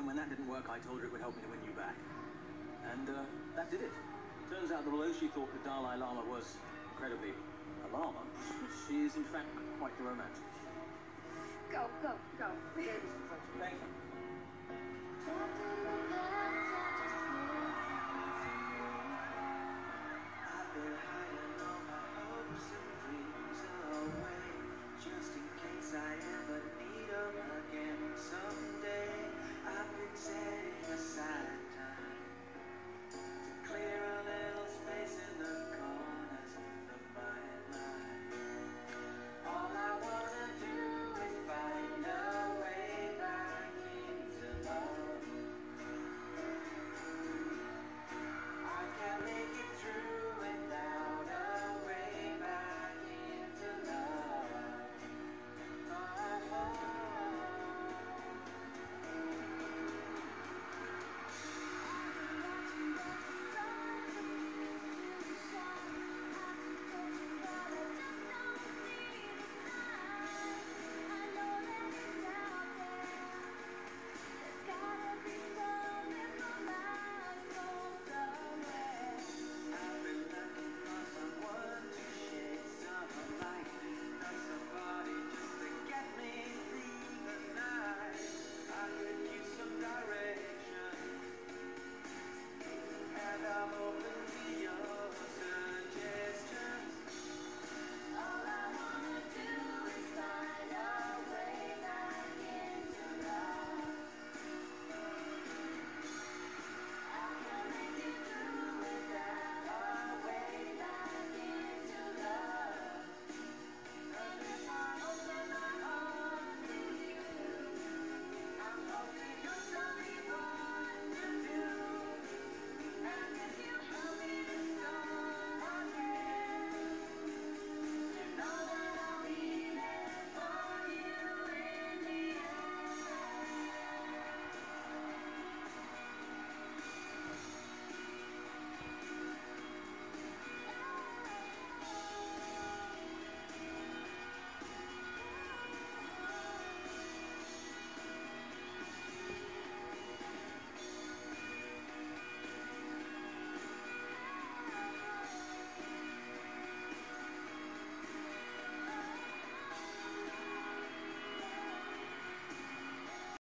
And when that didn't work, I told her it would help me to win you back. And uh, that did it. Turns out that although she thought the Dalai Lama was incredibly a llama, she is in fact quite the romantic. Go, go, go. Thank you.